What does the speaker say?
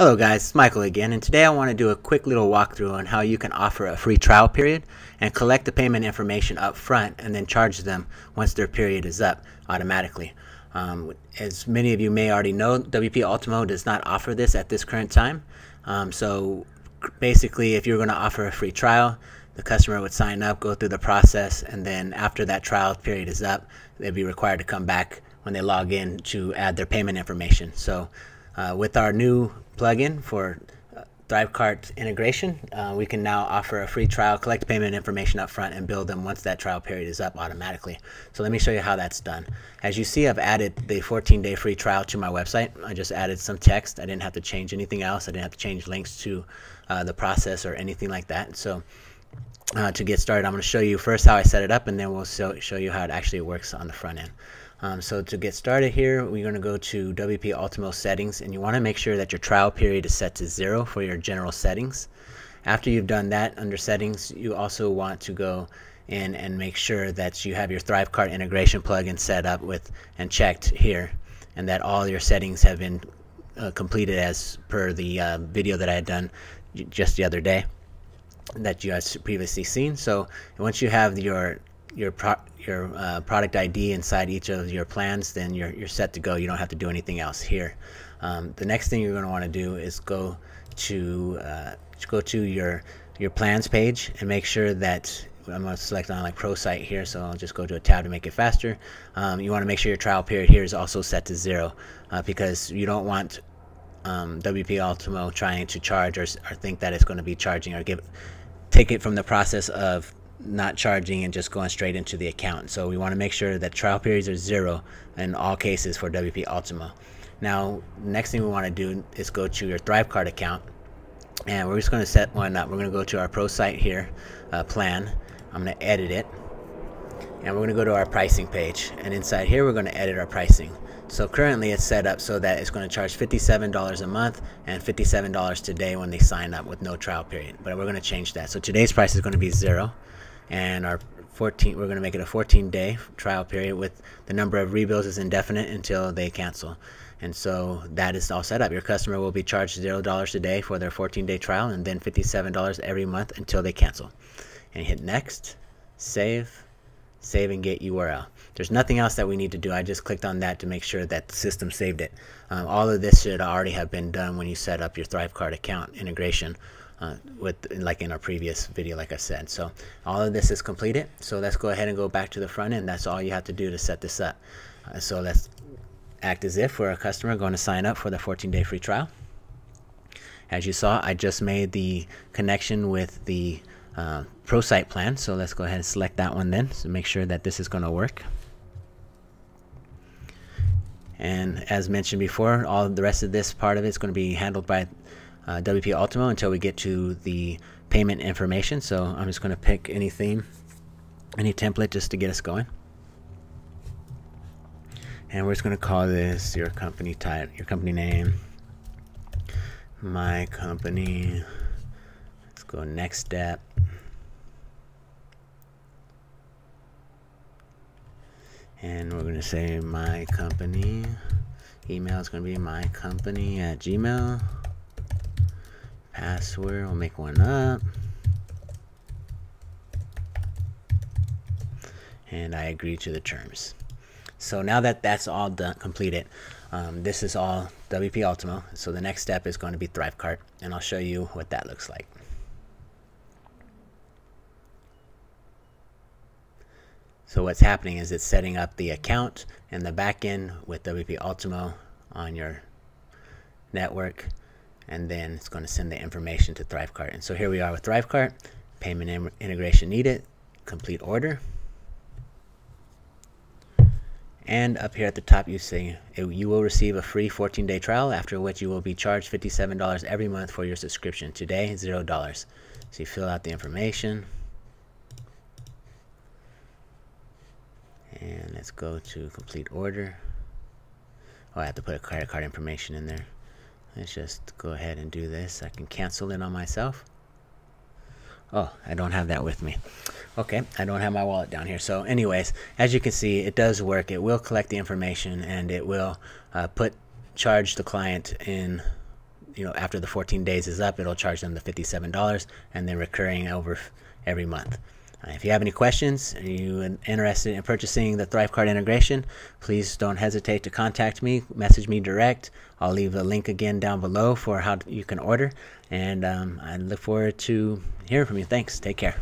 Hello guys, it's Michael again, and today I want to do a quick little walkthrough on how you can offer a free trial period and collect the payment information up front and then charge them once their period is up automatically. Um, as many of you may already know, WP Ultimo does not offer this at this current time. Um, so basically, if you're going to offer a free trial, the customer would sign up, go through the process, and then after that trial period is up, they'd be required to come back when they log in to add their payment information. So uh, with our new plugin for uh, ThriveCart integration, uh, we can now offer a free trial, collect payment information up front, and build them once that trial period is up automatically. So let me show you how that's done. As you see, I've added the 14-day free trial to my website. I just added some text. I didn't have to change anything else. I didn't have to change links to uh, the process or anything like that. So uh, to get started, I'm going to show you first how I set it up, and then we'll show, show you how it actually works on the front end. Um, so to get started here, we're going to go to WP Ultimo settings and you want to make sure that your trial period is set to zero for your general settings. After you've done that under settings, you also want to go in and make sure that you have your ThriveCart integration plugin set up with and checked here and that all your settings have been uh, completed as per the uh, video that I had done just the other day that you guys previously seen. So once you have your your pro your uh, product ID inside each of your plans, then you're, you're set to go. You don't have to do anything else here. Um, the next thing you're going to want to do is go to uh, go to your your plans page and make sure that I'm going to select on like Pro Site here, so I'll just go to a tab to make it faster. Um, you want to make sure your trial period here is also set to zero uh, because you don't want um, WP Ultimo trying to charge or, or think that it's going to be charging or give take it from the process of not charging and just going straight into the account. So we want to make sure that trial periods are zero in all cases for WP Ultimo. Now, next thing we want to do is go to your ThriveCart account and we're just going to set one up. We're going to go to our pro site here, uh, plan. I'm going to edit it and we're going to go to our pricing page and inside here we're going to edit our pricing. So currently it's set up so that it's going to charge $57 a month and $57 today when they sign up with no trial period. But we're going to change that. So today's price is going to be zero and our 14 we're going to make it a 14 day trial period with the number of rebills is indefinite until they cancel. And so that is all set up. Your customer will be charged zero dollars a day for their 14 day trial and then $57 every month until they cancel. And hit next save save and get URL there's nothing else that we need to do. I just clicked on that to make sure that the system saved it. Um, all of this should already have been done when you set up your ThriveCart account integration uh, with like in our previous video like I said. So all of this is completed. So let's go ahead and go back to the front end. That's all you have to do to set this up. Uh, so let's act as if we're a customer going to sign up for the 14 day free trial. As you saw I just made the connection with the uh, pro site plan. So let's go ahead and select that one then. So make sure that this is going to work. And as mentioned before all the rest of this part of it is going to be handled by uh, WP Ultimo until we get to the payment information. So I'm just going to pick any theme, any template just to get us going. And we're just going to call this your company type, your company name, my company. Let's go next step. And we're going to say my company. Email is going to be my company at Gmail password. We'll make one up. And I agree to the terms. So now that that's all done, completed, um, this is all WP Ultimo. So the next step is going to be ThriveCart, and I'll show you what that looks like. So what's happening is it's setting up the account and the backend with WP Ultimo on your network and then it's going to send the information to ThriveCart. And so here we are with ThriveCart, payment integration needed, complete order. And up here at the top, you say you will receive a free 14-day trial, after which you will be charged $57 every month for your subscription. Today, $0. So you fill out the information. And let's go to complete order. Oh, I have to put a credit card information in there. Let's just go ahead and do this. I can cancel it on myself. Oh, I don't have that with me. Okay, I don't have my wallet down here. So anyways, as you can see, it does work. It will collect the information and it will uh, put charge the client in you know after the 14 days is up, it'll charge them the $57 and then recurring over every month. If you have any questions, are you interested in purchasing the ThriveCart integration, please don't hesitate to contact me, message me direct. I'll leave a link again down below for how you can order. And um, I look forward to hearing from you. Thanks. Take care.